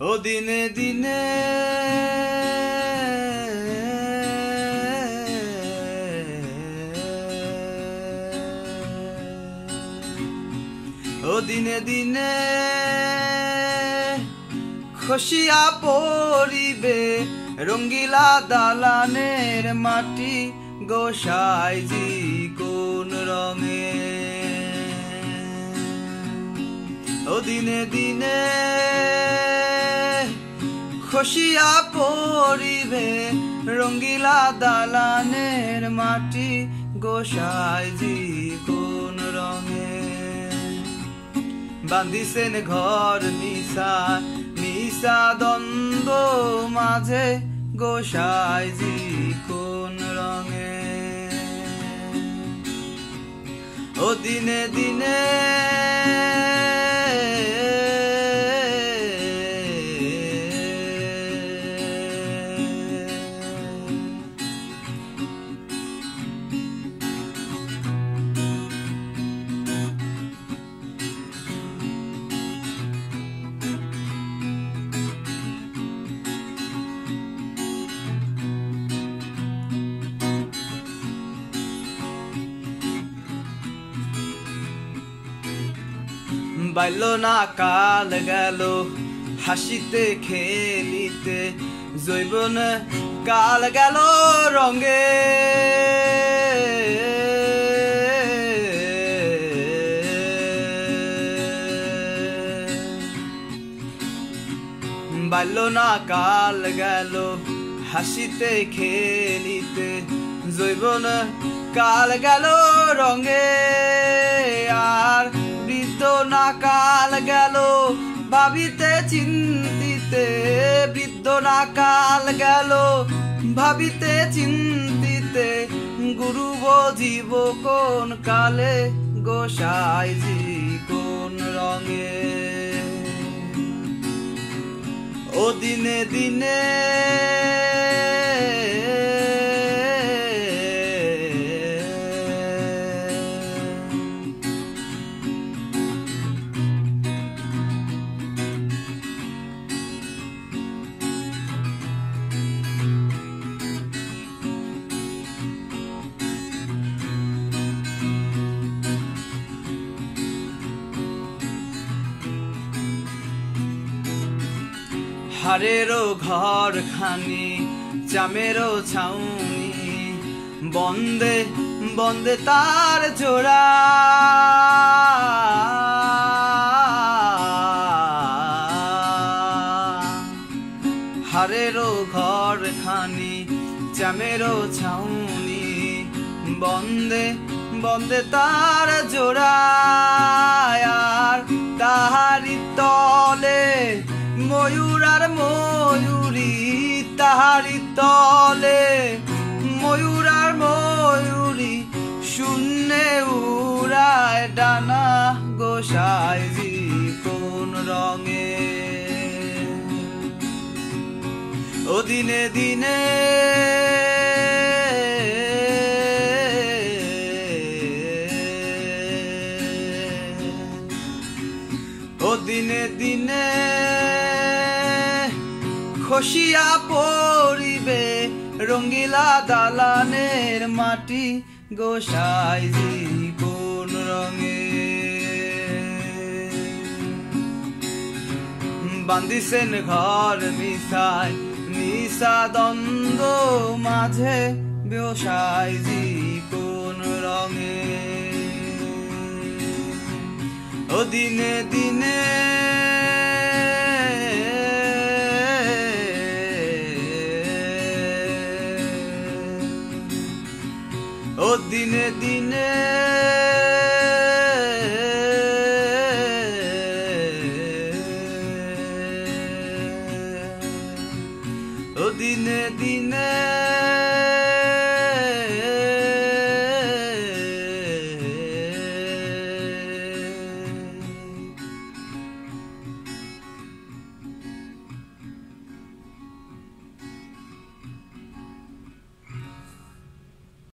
ও দিনে দিনে ও দিনে দিনে খসিয়া পরিবে রঙ্গিলা দালানের মাটি গোসাইজি কোন রঙে? ও দিনে দিনে খসিয়া পরিবে রঙ্গিলা দালানের মাটি গোসাইজি কোন রঙে। বান্ধিছেন ঘর নিশা নিশা দ্বন্দ্ব মাঝে গোসাইজি কোন রঙে। ও দিনে দিনে বাইল না কাল গেল হাসিতে খেলিতে, জৈবন কাল গেল রঙে। বাইল না কাল গেল হাসিতে খেলিতে, জৈবন কাল গেল রঙে। আর না কাল গেল। ভাবিতে চিন্তিতে বৃদ্ধ না কাল গেল। ভাবিতে চিন্তিতে গুরু বজিব কোন কালে? গোসাইজি কোন রঙে? ও দিনে দিনে হারেরও ঘর খানি চামেরও ছাউনি, বন্দে বন্দে তার জোড়া। হারেরও ঘর খানি চামেরও ছাউনি, বন্দে বন্দে তার জোড়া। তাহারি তলে ময়ূর আর ময়ূরী শূন্যে উড়ায় ডানা গোসাইজি কোন রঙে। ও দিনে দিনে ও দিনে দিনে খসিয়া পড়িবে রঙ্গিলা দালানের মাটি গোসাইজি কোন রঙে। বান্দিছেন ঘর মিশায় নিশা দ্বন্দ্ব মাঝে ব্যবসায়জি কোন রঙে। ও দিনে দিনে দিনে দিনে ও দিনে দিনে